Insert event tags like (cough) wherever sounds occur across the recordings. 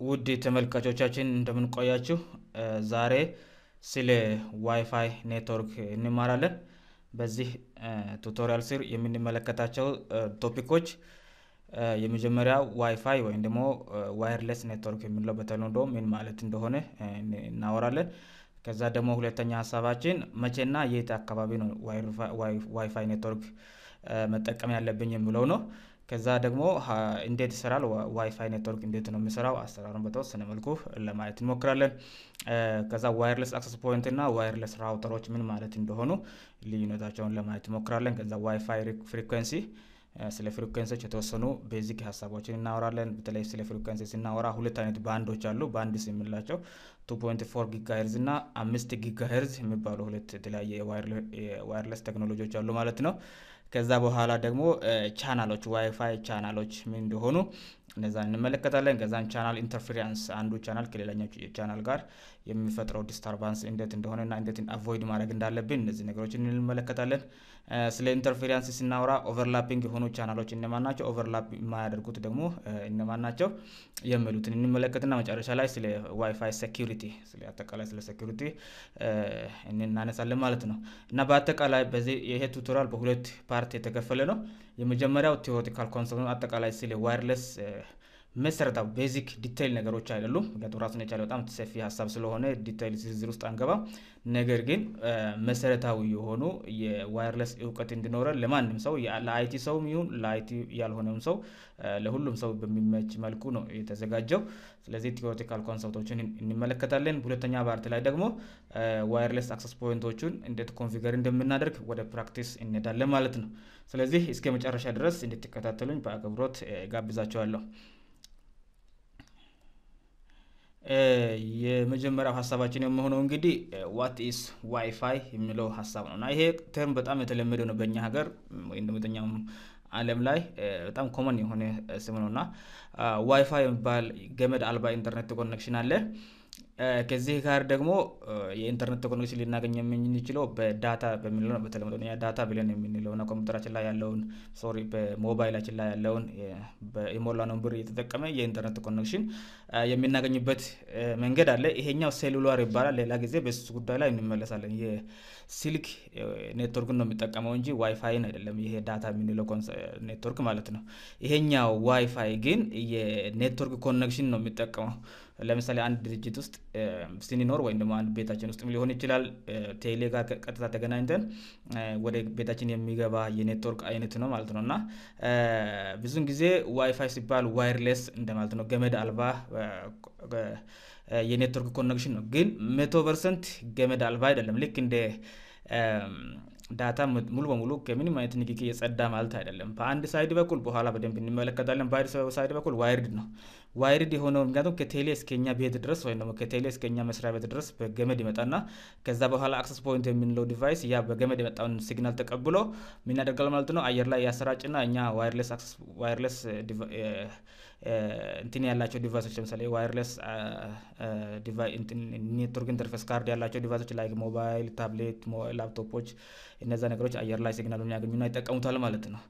ውድ ተመልካቾቻችን እንደምን ቆያችሁ? ዛሬ ስለ Wi-Fi network እንማራለን። በዚህ tutorial ስር የምንመለከታቸው topic ኦች የመጀመሪያው ዋይፋይ ወይም ደግሞ wireless network የምንለው በተለምዶ ምን ማለት እንደሆነ እናወራለን። ከዛ ደግሞ ሁለተኛ ሀሳባችን መቼና የት አካባቢ ነው Wi-Fi network መጠቀም ያለብኝ የሚለው ነው። ከዛ ደግሞ እንዴት ይሰራል Wi-Fi network እንዴት ነው የሚሰራው አሰራሩን በተወሰነ መልኩ ለማየት እንሞክራለን። ከዛ wireless access point እና wireless router ኦች ምን ማለት እንደሆኑ ልዩነታቸውን ለማየት እንሞክራለን። ከዛ Wi-Fi frequency ስለ frequency ዎች የተወሰኑ basic ሀሳቦችን እናወራለን። በተለይ ስለ frequency ስናወራ ሁለት አይነት ባንዶች አሉ። bands የምንላቸው two point four gigahertz እና አምስት gigahertz የሚባሉ ሁለት የተለያየ wireless ቴክኖሎጂዎች አሉ ማለት ነው። ከዛ በኋላ ደግሞ channel ኦች Wi-Fi channel ኦች ምን እንደሆኑ እነዛን እንመለከታለን። ከዛን channel interference አንዱ ቻናል ከሌላኛው ቻናል ጋር የሚፈጥረው disturbance እንዴት እንደሆነ እና እንዴት avoid ማድረግ እንዳለብን እነዚህ ነገሮችን እንመለከታለን። ስለ interference ስናወራ overlapping የሆኑ ቻናሎች እነማን ናቸው፣ overlap የማያደርጉት ደግሞ እነማን ናቸው የሚሉትን እንመለከትና መጨረሻ ላይ ስለ Wi-Fi security ስለ አጠቃላይ ስለ security እናነሳለን ማለት ነው። እና በአጠቃላይ በዚህ ይሄ tutorial በሁለት part የተከፈለ ነው። የመጀመሪያው theoretical concept አጠቃላይ ስለ wireless መሰረታዊ basic detail ነገሮች አይደሉም። ምክንያቱም ራሱን የቻለ በጣም ሰፊ ሀሳብ ስለሆነ detail ዝርዝር ውስጥ አንገባም። ነገር ግን መሰረታዊ የሆኑ የ wireless እውቀት እንዲኖረን ለማንም ሰው ለ IT ሰውም ይሁን ለ IT ያልሆነም ሰው ለሁሉም ሰው በሚመች መልኩ ነው የተዘጋጀው። ስለዚህ theoretical concept ኦችን እንመለከታለን። ሁለተኛ part ላይ ደግሞ wireless access point ኦቹን እንዴት configure እንደምናደርግ ወደ practice እንሄዳለን ማለት ነው። ስለዚህ እስከ መጨረሻ ድረስ እንድትከታተሉኝ በአክብሮት ጋብዛችኋለሁ። የመጀመሪያው ሀሳባችን የሚሆነው እንግዲህ what is Wi-Fi የሚለው ሀሳብ ነው እና ይሄ term በጣም የተለመደ ነው በእኛ ሀገር ወይም በየትኛውም ዓለም ላይ በጣም common የሆነ ስም ነው እና ዋይፋይ የሚባል ገመድ አልባ ኢንተርኔት connection አለ። ከዚህ ጋር ደግሞ የኢንተርኔት connection ልናገኝ የምንችለው በ data በሚለው ነው። በተለምዶ data ብለን የምንለው እና ኮምፒውተራችን ላይ ያለውን sorry በሞባይላችን ላይ ያለውን የሞላነውን ብር እየተጠቀመ የኢንተርኔት connection የምናገኝበት መንገድ አለ። ይሄኛው cellular ይባላል። ሌላ ጊዜ በሱ ጉዳይ ላይ እንመለሳለን። የስልክ ኔትወርክን ነው የሚጠቀመው እንጂ ዋይፋይን አይደለም። ይሄ data የምንለው ኔትወርክ ማለት ነው። ይሄኛው ዋይፋይ ግን የ network connection ነው የሚጠቀመው። ለምሳሌ አንድ ድርጅት ውስጥ ስንኖር ወይም ደግሞ አንድ ቤታችን ውስጥ ሊሆን ይችላል። ቴሌ ጋር ቀጥታ ተገናኝተን ወደ ቤታችን የሚገባ የኔትወርክ አይነት ነው ማለት ነው እና ብዙን ጊዜ ዋይፋይ ሲባል wireless እንደማለት ነው። ገመድ አልባ የ network connection ነው። ግን መቶ percent ገመድ አልባ አይደለም። ልክ እንደ data ሙሉ በሙሉ ከምንም አይነት ንክኪ የጸዳ ማለት አይደለም። በአንድ side በኩል በኋላ በደንብ እንመለከታለን። በአንድ side በኩል wired ነው። wired የሆነው ምክንያቱም ከቴሌ እስከኛ ቤት ድረስ ወይም ደግሞ ከቴሌ እስከኛ መስሪያ ቤት ድረስ በገመድ ይመጣና ከዛ በኋላ access point የምንለው device ያ በገመድ የመጣውን signal ተቀብሎ ምን ያደርጋል ማለት ነው አየር ላይ ያሰራጭና እኛ wireless እንትን ያላቸው device ኦች ለምሳሌ wireless network interface card ያላቸው device ኦች ላይ ሞባይል፣ tablet፣ laptop ኦች እነዛ ነገሮች አየር ላይ signal ኡን ያገኙና ይጠቀሙታል ማለት ነው።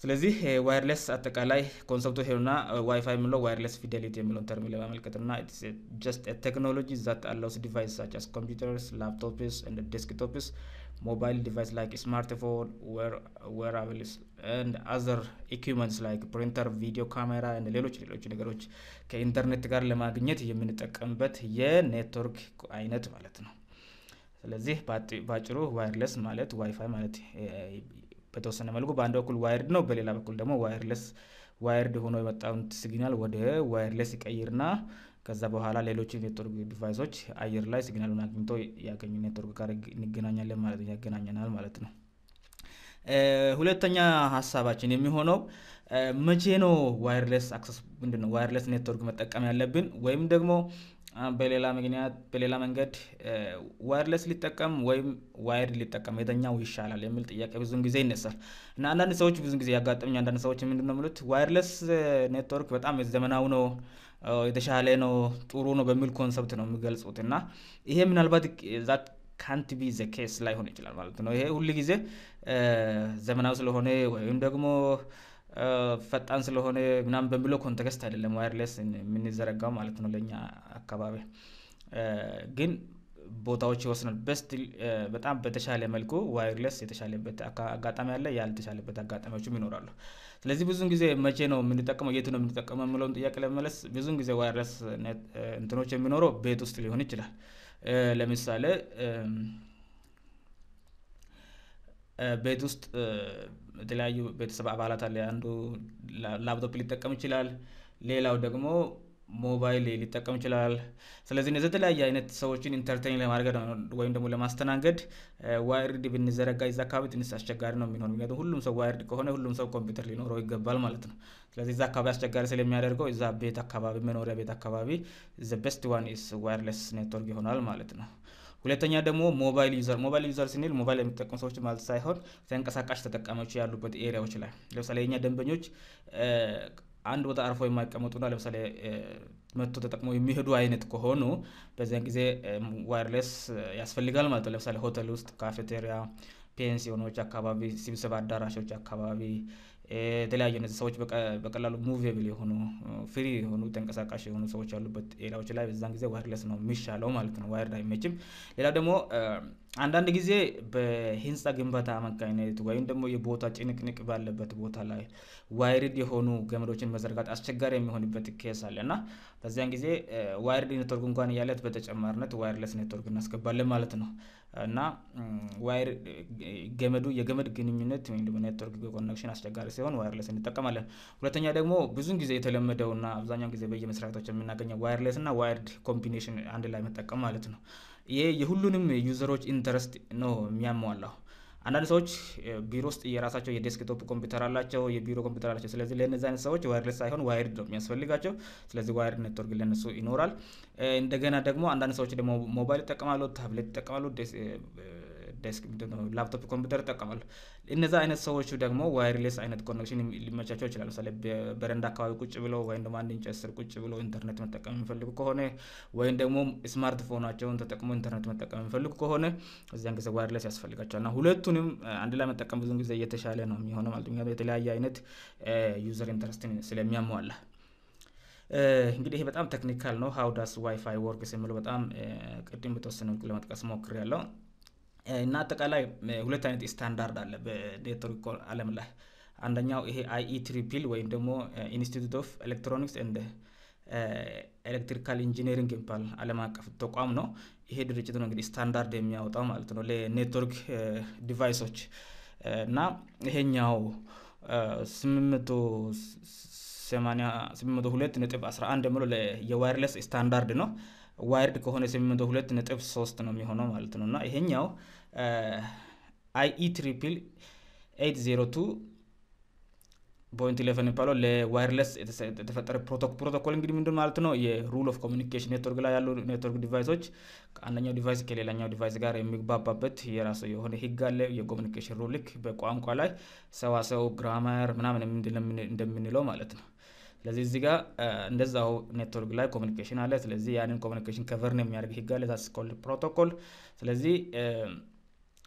ስለዚህ wireless አጠቃላይ concept ኡ ሄሉና ዋይፋይ የምለው wireless fidelity የሚለውን term ለማመልከት እና just technology that allows device such as computers laptops and desktops mobile device like smartphone wearables and other equipments like printer፣ video camera እና ሌሎች ሌሎች ነገሮች ከኢንተርኔት ጋር ለማግኘት የምንጠቀምበት የኔትወርክ አይነት ማለት ነው። ስለዚህ በአጭሩ wireless ማለት ዋይፋይ ማለት በተወሰነ መልኩ በአንድ በኩል wired ነው፣ በሌላ በኩል ደግሞ wireless wired ሆኖ የመጣውን signal ወደ wireless ይቀይርና ከዛ በኋላ ሌሎች network device ኦች አየር ላይ signal ኡን አግኝቶ ያገኙ ኔትወርክ ጋር እንገናኛለን ማለት ነው ያገናኘናል ማለት ነው። ሁለተኛ ሀሳባችን የሚሆነው መቼ ነው wireless access ምንድን ነው wireless network መጠቀም ያለብን ወይም ደግሞ በሌላ ምክንያት በሌላ መንገድ wireless ልጠቀም ወይም wired ልጠቀም የትኛው ይሻላል የሚል ጥያቄ ብዙን ጊዜ ይነሳል። እና አንዳንድ ሰዎች ብዙን ጊዜ ያጋጠሙኝ አንዳንድ ሰዎች ምንድን ነው የሚሉት? wireless network በጣም ዘመናዊ ነው የተሻለ ነው ጥሩ ነው በሚል concept ነው የሚገልጹት። እና ይሄ ምናልባት ዛት ካንት ቢ ዘ ኬስ ላይሆን ይችላል ማለት ነው። ይሄ ሁል ጊዜ ዘመናዊ ስለሆነ ወይም ደግሞ ፈጣን ስለሆነ ምናምን በሚለው context አይደለም wireless የምንዘረጋው ማለት ነው ለእኛ አካባቢ ግን ቦታዎች ይወስናል። በስት በጣም በተሻለ መልኩ wireless የተሻለበት አጋጣሚ አለ፣ ያልተሻለበት አጋጣሚዎችም ይኖራሉ። ስለዚህ ብዙን ጊዜ መቼ ነው የምንጠቀመው፣ የቱ ነው የምንጠቀመው የሚለውን ጥያቄ ለመመለስ ብዙን ጊዜ wireless እንትኖች የሚኖረው ቤት ውስጥ ሊሆን ይችላል። ለምሳሌ ቤት ውስጥ የተለያዩ ቤተሰብ አባላት አለ። አንዱ ላፕቶፕ ሊጠቀም ይችላል፣ ሌላው ደግሞ ሞባይል ሊጠቀም ይችላል። ስለዚህ እነዚህ የተለያየ አይነት ሰዎችን entertain ለማድረግ ወይም ደግሞ ለማስተናገድ wired ብንዘረጋ እዛ አካባቢ ትንሽ አስቸጋሪ ነው የሚሆን። ምክንያቱም ሁሉም ሰው wired ከሆነ ሁሉም ሰው ኮምፒውተር ሊኖረው ይገባል ማለት ነው። ስለዚህ እዛ አካባቢ አስቸጋሪ ስለሚያደርገው እዛ ቤት አካባቢ መኖሪያ ቤት አካባቢ the best one is wireless network ይሆናል ማለት ነው። ሁለተኛ ደግሞ mobile user mobile user ስንል ሞባይል የሚጠቀሙ ሰዎች ማለት ሳይሆን ተንቀሳቃሽ ተጠቃሚዎች ያሉበት area ዎች ላይ ለምሳሌ የኛ ደንበኞች አንድ ቦታ አርፎ የማይቀመጡና ለምሳሌ መጥቶ ተጠቅሞ የሚሄዱ አይነት ከሆኑ በዚያን ጊዜ wireless ያስፈልጋል ማለት ነው። ለምሳሌ ሆቴል ውስጥ፣ ካፌቴሪያ፣ ፔንሲዮኖች አካባቢ፣ ስብሰባ አዳራሾች አካባቢ የተለያዩ እነዚህ ሰዎች በቀላሉ movable የሆኑ free የሆኑ ተንቀሳቃሽ የሆኑ ሰዎች ያሉበት area ዎች ላይ በዛን ጊዜ wireless ነው የሚሻለው ማለት ነው። wired አይመችም። ሌላ ደግሞ አንዳንድ ጊዜ በህንፃ ግንባታ አማካኝነት ወይም ደግሞ የቦታ ጭንቅንቅ ባለበት ቦታ ላይ wired የሆኑ ገመዶችን መዘርጋት አስቸጋሪ የሚሆንበት case አለ እና በዚያን ጊዜ wired network እንኳን እያለን በተጨማሪነት wireless network እናስገባለን ማለት ነው እና wire ገመዱ የገመድ ግንኙነት ወይም ደግሞ network connection አስቸጋሪ ሲሆን wireless እንጠቀማለን። ሁለተኛ ደግሞ ብዙን ጊዜ የተለመደውና አብዛኛውን ጊዜ በየመስሪያ ቤቶች የምናገኘው wireless እና wired combination አንድ ላይ መጠቀም ማለት ነው። ይሄ የሁሉንም user ኦች interest ነው የሚያሟላው። አንዳንድ ሰዎች ቢሮ ውስጥ የራሳቸው የ desktop computer አላቸው፣ የቢሮ ኮምፒውተር አላቸው። ስለዚህ ለእነዚህ አይነት ሰዎች wireless ሳይሆን wired ነው የሚያስፈልጋቸው። ስለዚህ wired network ለነሱ ይኖራል። እንደገና ደግሞ አንዳንድ ሰዎች ደግሞ ሞባይል ይጠቀማሉ፣ ታብሌት ይጠቀማሉ፣ desk laptop computer ይጠቀማሉ። እነዚ አይነት ሰዎቹ ደግሞ wireless አይነት connection ሊመቻቸው ይችላል። ለምሳሌ በረንዳ አካባቢ ቁጭ ብለው ወይም ደግሞ አንድ እንጨት ስር ቁጭ ብለው ኢንተርኔት መጠቀም የሚፈልጉ ከሆነ ወይም ደግሞ ስማርትፎናቸውን ተጠቅሞ ኢንተርኔት መጠቀም የሚፈልጉ ከሆነ እዚያን ጊዜ wireless ያስፈልጋቸዋል እና ሁለቱንም አንድ ላይ መጠቀም ብዙን ጊዜ እየተሻለ ነው የሚሆነው ማለት ምክንያቱም የተለያየ አይነት user interest ን ስለሚያሟላ እንግዲህ ይሄ በጣም technical ነው። how does WiFi works የሚለው በጣም ቅድም በተወሰነ መልኩ ለመጥቀስ ሞክሬያለሁ። እና አጠቃላይ ሁለት አይነት ስታንዳርድ አለ በኔትወርክ ዓለም ላይ አንደኛው ይሄ IEEE ወይም ደግሞ Institute of Electronics and Electrical Engineering የሚባል ዓለም አቀፍ ተቋም ነው። ይሄ ድርጅት ነው እንግዲህ ስታንዳርድ የሚያወጣው ማለት ነው ለኔትወርክ device ኦች እና ይሄኛው ስምንት መቶ ሁለት ነጥብ አስራ አንድ የሚለው የ wireless standard ነው። wired ከሆነ ስምንት መቶ ሁለት ነጥብ ሶስት ነው የሚሆነው ማለት ነው እና ይሄኛው IEEE eight zero two point eleven የሚባለው ለ wireless የተፈጠረ ፕሮቶኮል እንግዲህ ምንድን ማለት ነው? የ rule of communication ኔትወርክ ላይ ያሉ network device ኦች ከአንደኛው device ከሌላኛው device ጋር የሚግባባበት የራሱ የሆነ ህግ አለ። የ communication rule ልክ በቋንቋ ላይ ሰዋሰው grammar ምናምን እንደምንለው ማለት ነው። ስለዚህ እዚህ ጋር እንደዛው ኔትወርክ ላይ communication አለ። ስለዚህ ያንን communication govern የሚያደርግ ህግ አለ። ፕሮቶኮል። ስለዚህ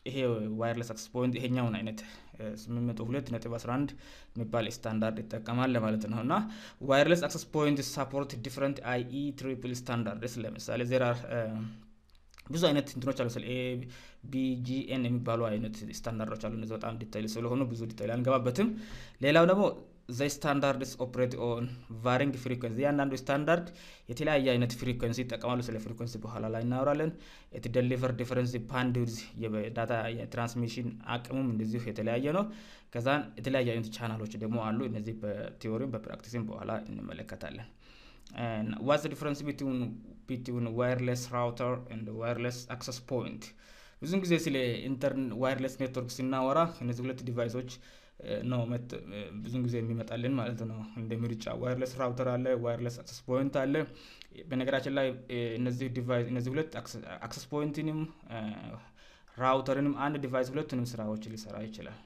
ይሄ wireless access point ይሄኛውን አይነት 802 ነጥብ 11 የሚባል ስታንዳርድ ይጠቀማል ለማለት ነው እና wireless access point support different IEEE standards ለምሳሌ ዜራ ብዙ አይነት እንትኖች አሉ። ስለ A B G N የሚባሉ አይነት ስታንዳርዶች አሉ። እነዚህ በጣም detail ስለሆኑ ብዙ detail አንገባበትም። ሌላው ደግሞ the standards operate on varying frequency እያንዳንዱ ስታንዳርድ የተለያየ አይነት frequency ይጠቀማሉ። ስለ frequency በኋላ ላይ እናወራለን። that deliver difference bandwidth የ data የ transmission አቅሙም እንደዚሁ የተለያየ ነው። ከዛን የተለያየ አይነት ቻናሎች ደግሞ አሉ። እነዚህ በቲዎሪም በፕራክቲስም በኋላ እንመለከታለን። what's difference between wireless router and wireless access point ብዙን ጊዜ ስለ ኢንተርን wireless network ስናወራ እነዚህ ሁለት device ኦች ነው ብዙን ጊዜ የሚመጣልን ማለት ነው። እንደ ምርጫ wireless router አለ፣ wireless access point አለ። በነገራችን ላይ እነዚህ device እነዚህ ሁለት access point ንም router ንም አንድ device ሁለቱንም ስራዎች ሊሰራ ይችላል።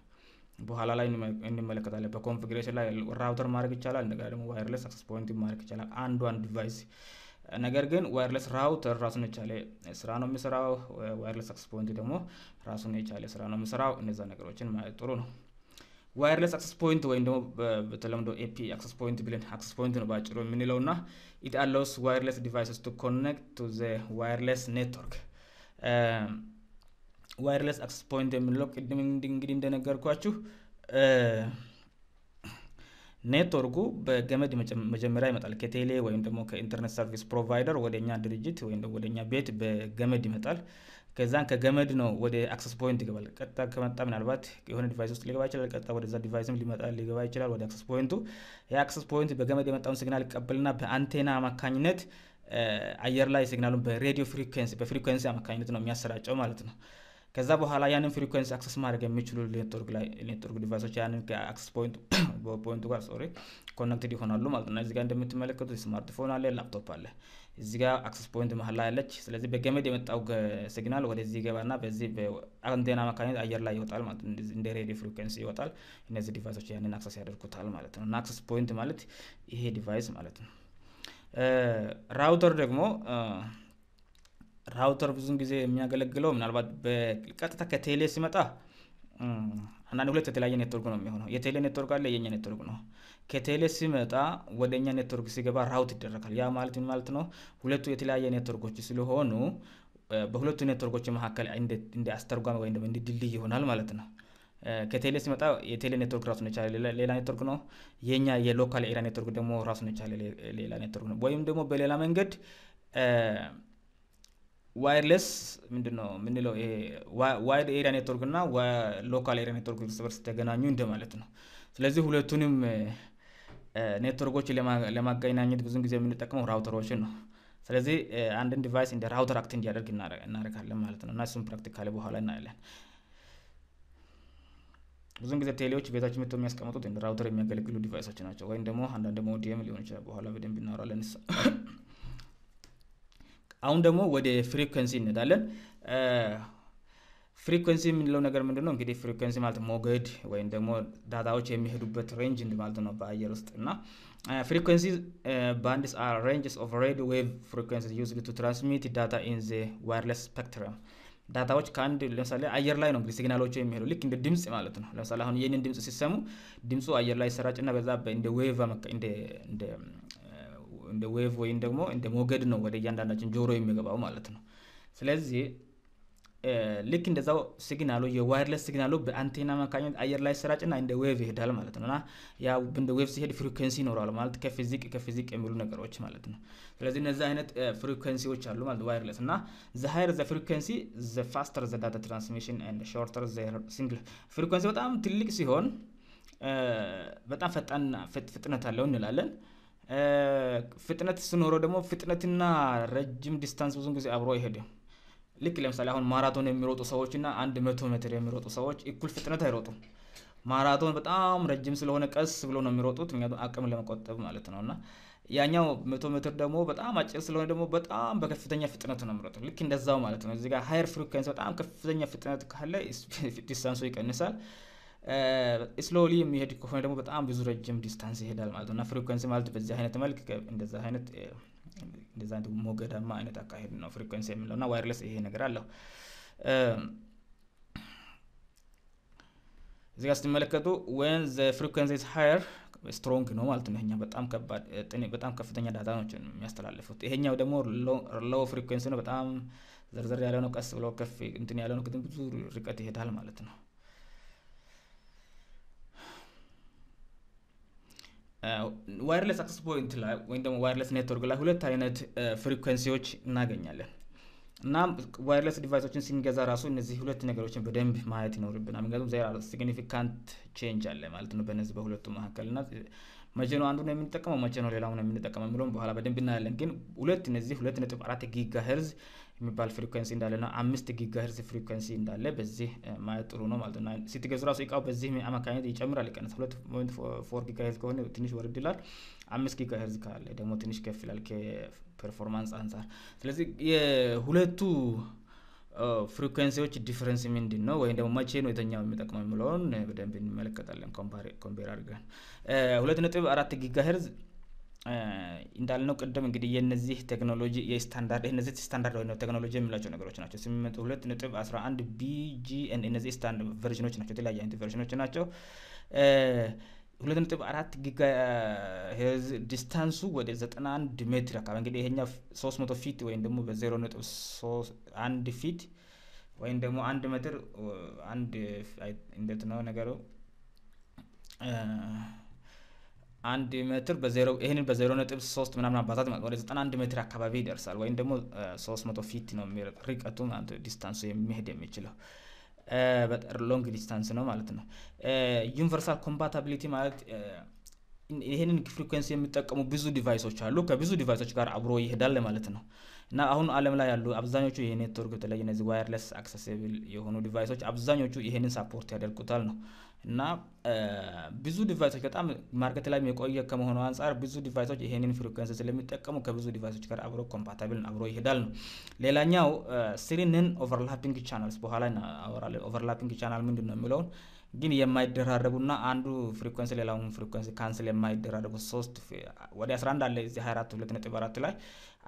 በኋላ ላይ እንመለከታለን። በ configuration ላይ router ማድረግ ይቻላል። እንደገና ደግሞ wireless access point ማድረግ ይቻላል አንዷን device ነገር ግን wireless router ራሱን የቻለ ስራ ነው የሚሰራው። wireless access point ደግሞ ራሱን የቻለ ስራ ነው የሚሰራው። እነዛ ነገሮችን ማየት ጥሩ ነው። wireless access point ወይም ደግሞ በተለምዶ AP access point ብለን access point ነው በአጭሩ የምንለው እና it allows wireless devices to connect to the wireless network wireless access point የምንለው ቅድም እንግዲህ እንደነገርኳችሁ ኔትወርኩ በገመድ መጀመሪያ ይመጣል። ከቴሌ ወይም ደግሞ ከ internet service provider ወደ እኛ ድርጅት ወይም ወደ እኛ ቤት በገመድ ይመጣል ከዛን ከገመድ ነው ወደ access point ይገባል። ቀጥታ ከመጣ ምናልባት የሆነ device ውስጥ ሊገባ ይችላል ቀጥታ ወደዛ device ም ሊመጣ ሊገባ ይችላል ወደ access point ኡ የ access point በገመድ የመጣውን signal ይቀበልና በአንቴና አማካኝነት አየር ላይ signal ኡን በ radio frequency በ frequency አማካኝነት ነው የሚያሰራጨው ማለት ነው። ከዛ በኋላ ያንን frequency access ማድረግ የሚችሉ network device ኦች ያንን ከ access point ኡ (coughs) ጋር sorry connected ይሆናሉ ማለት ነው። እዚህ ጋር እንደምትመለከቱት ስማርትፎን አለ ላፕቶፕ አለ እዚህ ጋር access point መሀል ላይ ያለች ስለዚህ በገመድ የመጣው signal ወደዚህ ይገባና በዚህ በአንቴና አማካኝነት አየር ላይ ይወጣል ማለት እንደ radio frequency ይወጣል። እነዚህ device ኦች ያንን access ያደርጉታል ማለት ነው። እና access point ማለት ይሄ device ማለት ነው። router ደግሞ router ብዙን ጊዜ የሚያገለግለው ምናልባት በቀጥታ ከቴሌ ሲመጣ አንዳንድ ሁለት የተለያየ ኔትወርክ ነው የሚሆነው። የቴሌ ኔትወርክ አለ የኛ ኔትወርክ ነው። ከቴሌ ሲመጣ ወደ እኛ ኔትወርክ ሲገባ route ይደረጋል። ያ ማለት ምን ማለት ነው? ሁለቱ የተለያየ ኔትወርኮች ስለሆኑ በሁለቱ ኔትወርኮች መካከል እንደ አስተርጓሚ ደግሞ እንደ ድልድይ ይሆናል ማለት ነው። ከቴሌ ሲመጣ የቴሌ ኔትወርክ ራሱን የቻለ ሌላ ኔትወርክ ነው። የኛ የ local area network ደግሞ ራሱን የቻለ ሌላ ኔትወርክ ነው። ወይም ደግሞ በሌላ መንገድ wireless ምንድን ነው የምንለው wide area network እና local area network እርስ በርስ ተገናኙ እንደማለት ነው። ስለዚህ ሁለቱንም ኔትወርኮች ለማገናኘት ብዙን ጊዜ የምንጠቀመው router ኦችን ነው። ስለዚህ አንድን device እንደ router act እንዲያደርግ እናደርጋለን ማለት ነው። እና እሱም practically በኋላ እናያለን። ብዙን ጊዜ ቴሌዎች ቤታችን መጥተው የሚያስቀምጡት እንደ router የሚያገለግሉ device ኦች ናቸው። ወይም ደግሞ አንዳንድ ደግሞ ዲኤም ሊሆን ይችላል። በኋላ በደንብ እናወራለን አሁን ደግሞ ወደ frequency እንሄዳለን። frequency የምንለው ነገር ምንድን ነው እንግዲህ frequency ማለት ሞገድ ወይም ደግሞ data ዎች የሚሄዱበት range ማለት ነው በአየር ውስጥ እና frequency bands are ranges of radio wave frequency used to transmit data in the wireless spectrum። data ዎች ከአንድ ለምሳሌ አየር ላይ ነው እንግዲህ signal ኦቹ የሚሄዱ ልክ እንደ ድምጽ ማለት ነው። ለምሳሌ አሁን ይህንን ድምጽ ሲሰሙ ድምፁ አየር ላይ ይሰራጭና በዛ እንደ wave እንደ wave ወይም ደግሞ እንደ ሞገድ ነው ወደ እያንዳንዳችን ጆሮ የሚገባው ማለት ነው። ስለዚህ ልክ እንደዛው signal ኡ የ wireless signal ኡ በአንቴና አማካኝነት አየር ላይ ሰራጭና እንደ wave ይሄዳል ማለት ነው። እና ያ እንደ wave ሲሄድ frequency ይኖረዋል ማለት ከ physics ከ physics የሚሉ ነገሮች ማለት ነው። ስለዚህ እነዚህ አይነት frequency ዎች አሉ ማለት wireless እና the higher the frequency the faster the data transmission and shorter the signal frequency በጣም ትልቅ ሲሆን በጣም ፈጣን ፍጥነት አለው እንላለን ፍጥነት ስኖረው ደግሞ ፍጥነትና ረጅም distance ብዙን ጊዜ አብሮ አይሄድም። ልክ ለምሳሌ አሁን ማራቶን የሚሮጡ ሰዎች እና አንድ መቶ ሜትር የሚሮጡ ሰዎች እኩል ፍጥነት አይሮጡም። ማራቶን በጣም ረጅም ስለሆነ ቀስ ብሎ ነው የሚሮጡት ምክንያቱም አቅም ለመቆጠብ ማለት ነው። እና ያኛው መቶ ሜትር ደግሞ በጣም አጭር ስለሆነ ደግሞ በጣም በከፍተኛ ፍጥነት ነው የሚሮጡ ልክ እንደዛው ማለት ነው። እዚህ ጋር higher frequency በጣም ከፍተኛ ፍጥነት ካለ (laughs) distance ኡ ይቀንሳል slowly የሚሄድ ከሆነ ደግሞ በጣም ብዙ ረጅም distance ይሄዳል ማለት ነው። እና frequency ማለት በዚህ አይነት መልክ እንደዛ አይነት እንደዛ አይነት ሞገዳማ አይነት አካሄድ ነው frequency የምለው እና wireless ይሄ ነገር አለው እዚህ ጋር ስትመለከቱ when the frequency higher strong ነው ማለት ነው። ይሄኛው በጣም ከባድ በጣም ከፍተኛ data ነው የሚያስተላልፉት። ይሄኛው ደግሞ low frequency ነው። በጣም ዘርዘር ያለ ነው። ቀስ ብሎ ከፍ እንትን ያለ ነው። ብዙ ርቀት ይሄዳል ማለት ነው wireless access point ላይ ወይም ደግሞ wireless network ላይ ሁለት አይነት frequency ዎች እናገኛለን። እና wireless device ኦችን ስንገዛ ራሱ እነዚህ ሁለት ነገሮችን በደንብ ማየት ይኖርብናል። ምክንያቱም there significant change አለ ማለት ነው በነዚህ በሁለቱ መካከል እና መቼ ነው አንዱ ነው የምንጠቀመው መቼ ነው ሌላው ነው የምንጠቀመው የሚለውን በኋላ በደንብ እናያለን። ግን ሁለት እነዚህ ሁለት ነጥብ አራት gigahertz የሚባል frequency እንዳለ ና አምስት gigahertz frequency እንዳለ በዚህ ማየት ጥሩ ነው ማለት ነው። ስትገዙ ራሱ እቃው በዚህ አማካኝነት ይጨምራል። ይቀንሳል። ሁለት point four giga ከሆነ ትንሽ ወረድ ይላል። አምስት gigahertz ካለ ደግሞ ትንሽ ከፍ ይላል ከ performance አንጻር ስለዚህ የሁለቱ frequency ዎች difference ምንድን ነው ወይም ደግሞ መቼ ነው የትኛው የሚጠቅመው የሚለውን በደንብ እንመለከታለን። compare አድርገን። ሁለት ነጥብ አራት gigahertz እንዳልነው ቅድም እንግዲህ የነዚህ ቴክኖሎጂ የስታንዳርድ እነዚህ ስታንዳርድ ወይ ቴክኖሎጂ የሚላቸው ነገሮች ናቸው። ስምንት ሁለት ነጥብ አስራ አንድ BGN እነዚህ standard version ኦች ናቸው። የተለያየ አይነት version ኦች ናቸው። ሁለት ነጥብ አራት giga distance ኡ ወደ ዘጠና አንድ ሜትር አካባቢ እንግዲህ ይሄኛው ሶስት መቶ feet ወይም ደግሞ በዜሮ ነጥብ አንድ feet ወይም ደግሞ አንድ ሜትር አንድ እንዴት ነው ነገሩ አንድ ሜትር በዜሮ ይህንን በዜሮ ነጥብ ሶስት ምናምን አባዛት ወደ ዘጠና አንድ ሜትር አካባቢ ይደርሳል ወይም ደግሞ ሶስት መቶ feet ነው ርቀቱ distance ኡ የሚሄድ የሚችለው long distance ነው ማለት ነው። universal compatibility ማለት ይህንን frequency የሚጠቀሙ ብዙ device ኦች አሉ። ከብዙ device ኦች ጋር አብሮ ይሄዳል ማለት ነው እና አሁን ዓለም ላይ ያሉ አብዛኞቹ የኔትወርክ በተለይ እነዚህ wireless accessible የሆኑ device ኦች አብዛኞቹ ይሄንን support ያደርጉታል ነው እና ብዙ device ኦች በጣም market ላይ የቆየ ከመሆኑ አንጻር ብዙ device ኦች ይሄንን frequency ስለሚጠቀሙ ከብዙ device ኦች ጋር አብሮ compatible አብሮ ይሄዳል ነው። ሌላኛው three non overlapping channels በኋላ አወራለን። overlapping channel ምንድን ነው የሚለውን ግን የማይደራረቡና አንዱ frequency ሌላውን frequency cancel የማይደራረቡ ሶስት ወደ 11 አለ እዚህ 24 ሁለት ነጥብ አራት ላይ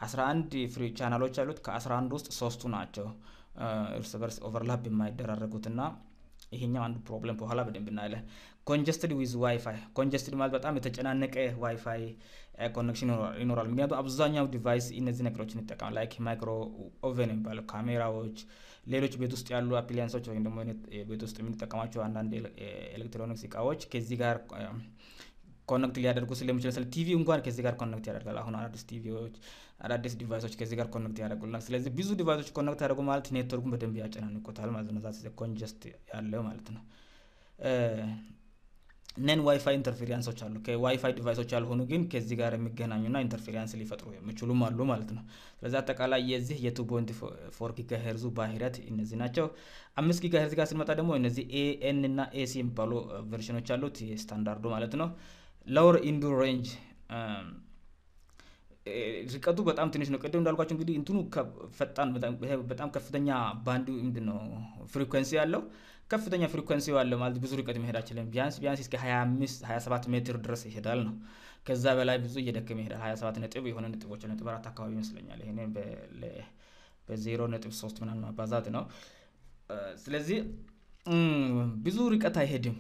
11 free channel ኦች አሉት። ከ11 ውስጥ ሶስቱ ናቸው እርስ በርስ overlap የማይደራረጉትና ይሄኛው አንዱ problem በኋላ በደንብ እናያለን። congested with WiFi congested ማለት በጣም የተጨናነቀ WiFi connection ይኖራል። ምክንያቱም አብዛኛው device እነዚህ ነገሮችን ይጠቀማል። like microwave oven የሚባሉ ካሜራዎች፣ ሌሎች ቤት ውስጥ ያሉ appliance ኦች ወይም ደግሞ ቤት ውስጥ የምንጠቀማቸው አንዳንድ ኤሌክትሮኒክስ እቃዎች ከዚህ ጋር connect ሊያደርጉ ስለሚችል ስለ ቲቪ እንኳን ከዚህ ጋር connect ያደርጋል። አሁን አዳዲስ ቲቪዎች አዳዲስ device ኦች ከዚህ ጋር connect ያደርጉልናል። ስለዚህ ብዙ device ኦች connect ያደርጉ ማለት ኔትወርኩን በደንብ ያጨናንቁታል ማለት ነው። that congest ያለው ማለት ነው። non Wi-Fi interference ኦች አሉ። ከ Wi-Fi device ኦች ያልሆኑ ግን ከዚህ ጋር የሚገናኙና interference ሊፈጥሩ የሚችሉም አሉ ማለት ነው። ስለዚህ አጠቃላይ የዚህ የ two point four gigahertz ኡ ባህሪያት እነዚህ ናቸው። አምስት gigahertz ጋር ስንመጣ ደግሞ እነዚህ an እና ac የሚባሉ version ኦች አሉት ስታንዳርዱ ማለት ነው። lower indoor range ርቀቱ በጣም ትንሽ ነው። ቅድም እንዳልኳቸው እንግዲህ እንትኑ ፈጣን በጣም ከፍተኛ ባንዱ ምንድን ነው frequency ያለው ከፍተኛ frequency ያለው ማለት ብዙ ርቀት መሄድ አይችልም። ቢያንስ ቢያንስ እስከ 25 27 ሜትር ድረስ ይሄዳል ነው። ከዛ በላይ ብዙ እየደከመ ይሄዳል። 27 ነጥብ የሆነ ነጥቦች ነጥብ አራት አካባቢ ይመስለኛል። ይሄንን በዜሮ ነጥብ ሶስት ምናምን ማባዛት ነው። ስለዚህ ብዙ ርቀት አይሄድም።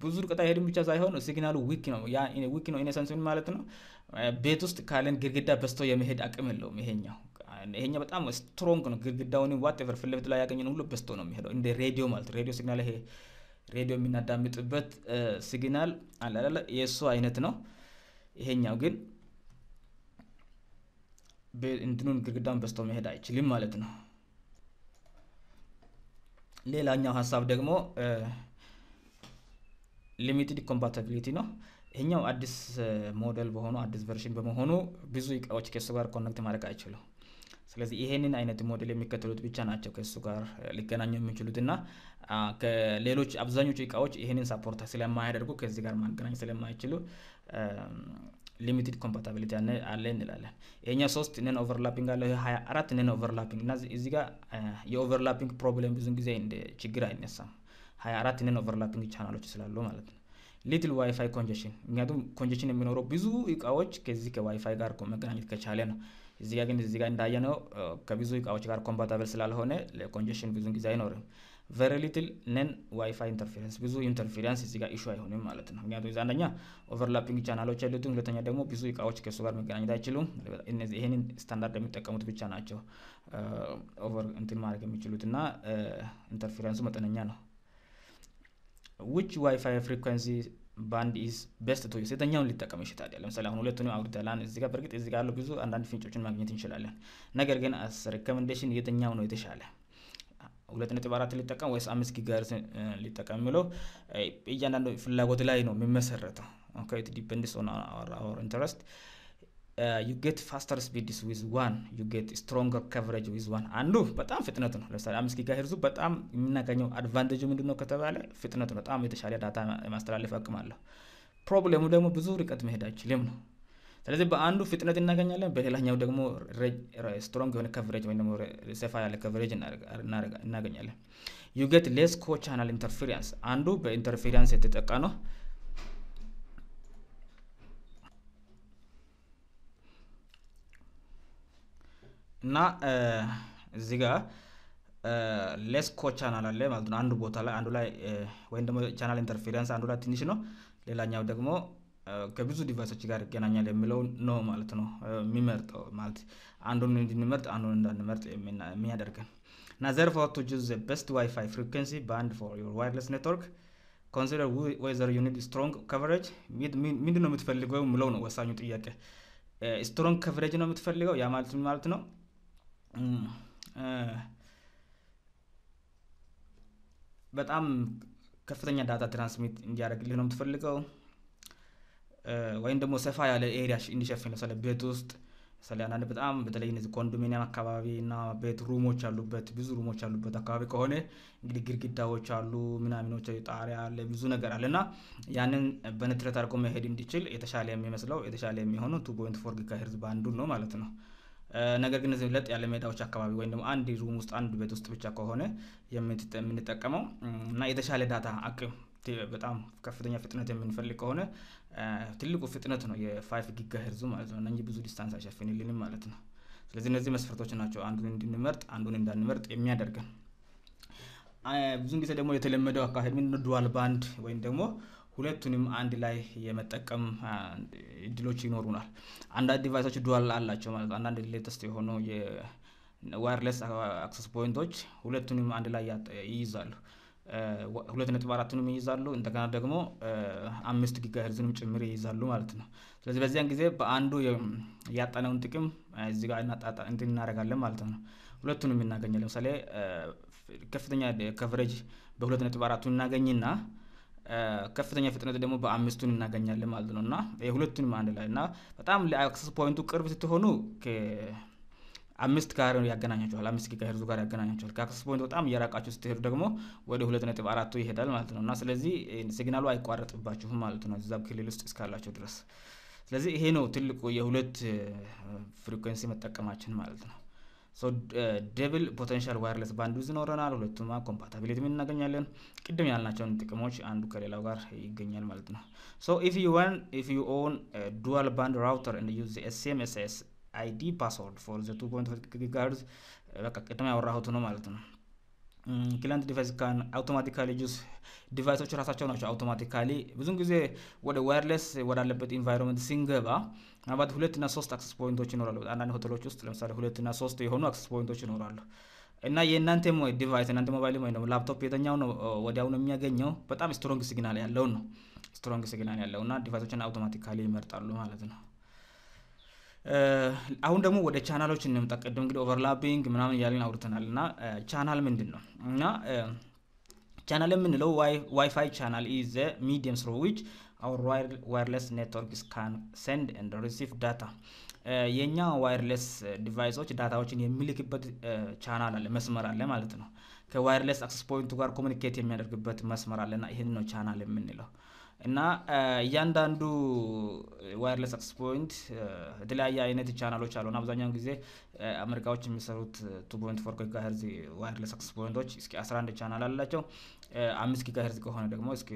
ብዙ ርቀት አይሄድም ብቻ ሳይሆን signal ኡ weak ነው። weak ነው in a sense ምን ማለት ነው? ቤት ውስጥ ካለን ግድግዳ በስቶ የመሄድ አቅም የለውም ይሄኛው ይሄኛው በጣም strong ነው። ግድግዳውን whatever ፊት ለፊት ላይ ያገኘን ሁሉ በስቶ ነው የሚሄደው። እንደ ሬዲዮ ማለት ሬዲዮ signal ይሄ ሬዲዮ የምናዳምጥበት signal አይደለ? የእሱ አይነት ነው። ይሄኛው ግን እንትኑን ግድግዳውን በስቶ መሄድ አይችልም ማለት ነው። ሌላኛው ሀሳብ ደግሞ limited compatibility ነው። ይሄኛው አዲስ ሞዴል በሆኑ አዲስ version በመሆኑ ብዙ እቃዎች ከእሱ ጋር connect ማድረግ አይችሉም። ስለዚህ ይሄንን አይነት ሞዴል የሚከተሉት ብቻ ናቸው ከእሱ ጋር ሊገናኙ የሚችሉት እና ከሌሎች አብዛኞቹ እቃዎች ይሄንን support ስለማያደርጉ ከዚህ ጋር ማገናኘት ስለማይችሉ limited compatibility አለ እንላለን። ይሄኛው ሶስት non overlapping አለ ሀያ አራት non overlapping እና እዚህ ጋር የ overlapping problem ብዙን ጊዜ እንደ ችግር አይነሳም። ሀያ አራት non overlapping channel ኦች ስላሉ ማለት ነው። little Wi-Fi congestion ምክንያቱም congestion የሚኖረው ብዙ እቃዎች ከዚህ ከዋይፋይ ጋር መገናኘት ከቻለ ነው። እዚህ ግን እዚህ ጋር እንዳየነው ከብዙ እቃዎች ጋር compatible ስላልሆነ ለ congestion ብዙን ጊዜ አይኖርም። very little non Wi-Fi interference ብዙ interference እዚህ ጋር issue አይሆንም ማለት ነው። ምክንያቱም እዛ አንደኛ overlapping channel ኦች ያሉትም፣ ሁለተኛ ደግሞ ብዙ እቃዎች ከእሱ ጋር መገናኘት አይችሉም። ይህንን ስታንዳርድ የሚጠቀሙት ብቻ ናቸው over እንትን ማድረግ የሚችሉት እና interference ኡ መጠነኛ ነው። which Wi-Fi frequency band is best to use የትኛውን ሊጠቀም ይችላል? ለምሳሌ አሁን ሁለቱንም አውርተናል። እዚህ ጋር በእርግጥ እዚህ ጋር ያለው ብዙ አንዳንድ ፍንጮችን ማግኘት እንችላለን። ነገር ግን as recommendation የትኛው ነው የተሻለ ሁለት ነጥብ አራት ሊጠቀም ወይስ አምስት gigahertz ሊጠቀም የሚለው እያንዳንዱ ፍላጎት ላይ ነው የሚመሰረተው። okay it depends on our interest you get faster speeds with one you get stronger coverage with one። አንዱ በጣም ፍጥነት ነው። ለምሳሌ አምስት gigahertz ኡ በጣም የምናገኘው advantage ምንድን ነው ከተባለ ነው። በጣም የተሻለ data የማስተላለፍ አቅም አለው። problem ኡ ደግሞ ብዙ ርቀት መሄድ አይችልም ነው። ስለዚህ በአንዱ ፍጥነት እናገኛለን፣ በሌላኛው ደግሞ strong የሆነ coverage ወይም ደግሞ ሰፋ ያለ coverage እናገኛለን። you get less co-channel interference። አንዱ በ interference የተጠቃ ነው እና እዚህ ጋር less co-channel አለ ማለት ነው። አንዱ ቦታ ላይ አንዱ ላይ ወይም ደግሞ channel interference አንዱ ላይ ትንሽ ነው፣ ሌላኛው ደግሞ ከብዙ device ኦች ጋር ይገናኛል የሚለው ነው ማለት ነው የሚመርጠው ማለት አንዱን እንድንመርጥ አንዱን እንዳንመርጥ የሚያደርገን እና therefore to choose best Wi-Fi frequency band for your wireless network consider whether you need strong coverage ምንድን ነው የምትፈልገው ምለው ነው ወሳኙ ጥያቄ። strong coverage ነው የምትፈልገው ያ ማለት ማለት ነው? በጣም ከፍተኛ data transmit እንዲያደርግልህ ነው የምትፈልገው ወይም ደግሞ ሰፋ ያለ area እንዲሸፍን ለምሳሌ ቤት ውስጥ ምሳሌ አንዳንድ በጣም በተለይ እነዚህ ኮንዶሚኒየም አካባቢ እና ቤት room ኦች ያሉበት ብዙ room ኦች ያሉበት አካባቢ ከሆነ እንግዲህ ግድግዳዎች አሉ፣ ምናምኖች፣ ጣሪያ አለ፣ ብዙ ነገር አለ እና ያንን በንትረት አድርጎ መሄድ እንዲችል የተሻለ የሚመስለው የተሻለ የሚሆነው two point four gigahertz በአንዱ ነው ማለት ነው። ነገር ግን እዚህ ለጥ ያለ ሜዳዎች አካባቢ ወይም ደግሞ አንድ room ውስጥ አንድ ቤት ውስጥ ብቻ ከሆነ የምንጠቀመው እና የተሻለ data አቅም በጣም ከፍተኛ ፍጥነት የምንፈልግ ከሆነ ትልቁ ፍጥነት ነው የ five gigahertz ኡ ማለት ነው። እነዚህ ብዙ distance አይሸፍንልንም ማለት ነው። ስለዚህ እነዚህ መስፈርቶች ናቸው አንዱን እንድንመርጥ አንዱን እንዳንመርጥ የሚያደርገን። ብዙን ጊዜ ደግሞ የተለመደው አካሄድ ምንድነው? dual band ወይም ደግሞ ሁለቱንም አንድ ላይ የመጠቀም እድሎች ይኖሩናል። አንዳንድ device ኦች dual አላቸው ማለት አንዳንድ latest የሆኑ የ wireless access point ኦች ሁለቱንም አንድ ላይ ይይዛሉ። ሁለት ነጥብ አራቱንም ይይዛሉ እንደገና ደግሞ አምስት gigahertz ንም ጭምር ይይዛሉ ማለት ነው። ስለዚህ በዚያን ጊዜ በአንዱ ያጣነውን ጥቅም እዚህ ጋር እንትን እናደርጋለን ማለት ነው። ሁለቱንም እናገኛለን። ለምሳሌ ከፍተኛ coverage በሁለት ነጥብ አራቱን እናገኝና ከፍተኛ ፍጥነት ደግሞ በአምስቱን እናገኛለን ማለት ነው እና የሁለቱንም አንድ ላይ እና በጣም ለ access point ኡ ቅርብ ስትሆኑ አምስት ጋር ያገናኛቸዋል። አምስት ጊጋ ጋር ያገናኛቸዋል። ከ access point በጣም እየራቃችሁ ስትሄዱ ደግሞ ወደ ሁለት ነጥብ አራቱ ይሄዳል ማለት ነው እና ስለዚህ signal ኡ አይቋረጥባችሁም ማለት ነው እዛ ክልል ውስጥ እስካላቸው ድረስ። ስለዚህ ይሄ ነው ትልቁ የሁለት frequency መጠቀማችን ማለት ነው። double potential wireless bandwidth ይኖረናል። ሁለቱማ compatibility እናገኛለን። ቅድም ያልናቸውን ጥቅሞች አንዱ ከሌላው ጋር ይገኛል ማለት ነው። so if you want if you own dual band router and use same SSID password for the two point gigahertz በቃ ቅድም ያወራሁት ነው ማለት ነው። client device can automatically choose device ኦች ራሳቸው ናቸው automatically ብዙን ጊዜ ወደ wireless ወዳለበት environment ሲንገባ ምናልባት ሁለትና ሶስት access point ኦች ይኖራሉ። አንዳንድ ሆቴሎች ውስጥ ለምሳሌ ሁለትና ሶስት የሆኑ access point ኦች ይኖራሉ እና የእናንተ device እናንተ ሞባይል ደግሞ ላፕቶፕ የተኛው ነው ወዲያውኑ የሚያገኘው በጣም strong signal ያለውን ነው strong signal ያለው እና device ኦችን automatically ይመርጣሉ ማለት ነው። አሁን ደግሞ ወደ ቻናሎች እንምጣ። ቅድም እንግዲህ overlapping ምናምን እያልን አውርተናል እና ቻናል ምንድን ነው እና ቻናል የምንለው WiFi channel is medium through which our wireless networks can send and receive data የእኛ wireless device ኦች data ዎችን የሚልክበት ቻናል አለ መስመር አለ ማለት ነው። ከ wireless access point ኡ ጋር communicate የሚያደርግበት መስመር አለ እና ይህን ነው ቻናል የምንለው እና እያንዳንዱ wireless access point የተለያየ አይነት ቻናሎች አሉ። አብዛኛውን ጊዜ አሜሪካዎች የሚሰሩት two point four giga wireless access point ኦች እስከ አስራ አንድ ቻናል አላቸው። አምስት gigahertz ከሆነ ደግሞ እስከ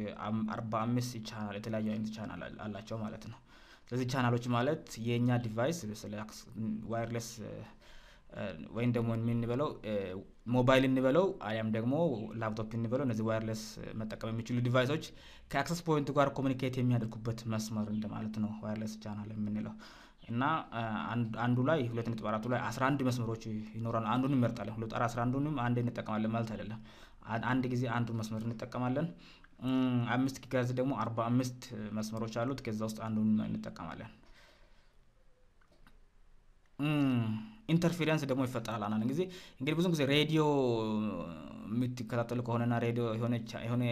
አርባ አምስት ቻናል የተለያዩ አይነት ቻናል አላቸው ማለት ነው። ስለዚህ ቻናሎች ማለት የእኛ device ስለ wireless ወይም ደግሞ የምንበለው ሞባይል እንበለው አሊያም ደግሞ ላፕቶፕ እንበለው እነዚህ wireless መጠቀም የሚችሉ device ኦች ከ access point ኡ ጋር communicate የሚያደርጉበት መስመር እንደማለት ነው wireless channel የምንለው እና አንዱ ላይ ሁለት ነጥብ አራቱ ላይ አስራ አንድ መስመሮች ይኖራሉ። አንዱን እንመርጣለን። ሁለት አስራ አንዱንም አንድ እንጠቀማለን ማለት አይደለም። አንድ ጊዜ አንዱን መስመር እንጠቀማለን። አምስት gigahertz ደግሞ አርባ አምስት መስመሮች አሉት። ከዛ ውስጥ አንዱን እንጠቀማለን። interference ደግሞ ይፈጠራል። አንዳንድ ጊዜ እንግዲህ ብዙ ጊዜ ሬዲዮ የምትከታተሉ ከሆነና ሬዲዮ የሆነ